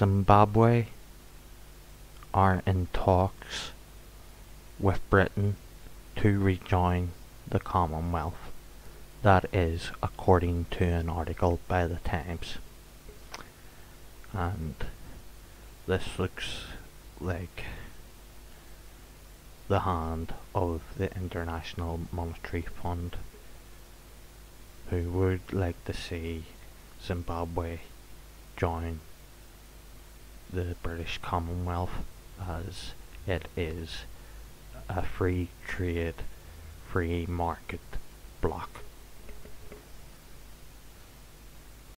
Zimbabwe are in talks with Britain to rejoin the Commonwealth. That is according to an article by the Times. And this looks like the hand of the International Monetary Fund who would like to see Zimbabwe join the British Commonwealth as it is a free trade, free market bloc